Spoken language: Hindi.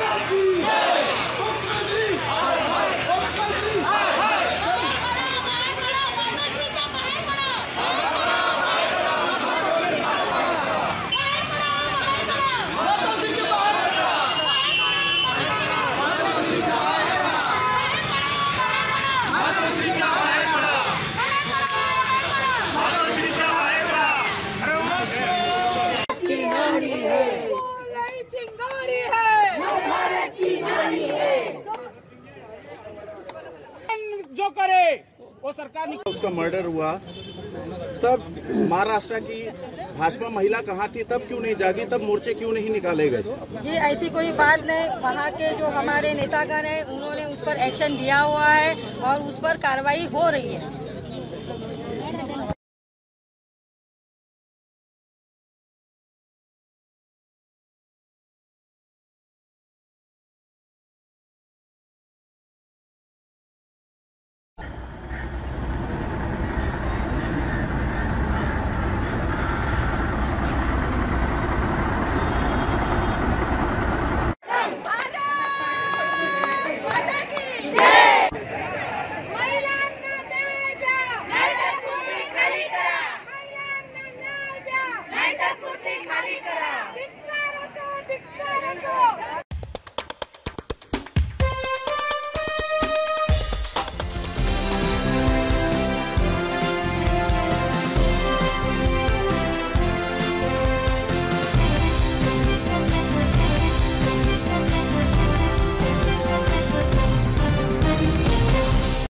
नहीं करे। वो सरकार नहीं उसका मर्डर हुआ। तब महाराष्ट्र की भाजपा महिला कहाँ थी? तब क्यों नहीं जागी? तब मोर्चे क्यों नहीं निकाले गए? जी ऐसी कोई बात नहीं। वहाँ के जो हमारे नेतागण है उन्होंने उस पर एक्शन लिया हुआ है और उस पर कार्रवाई हो रही है।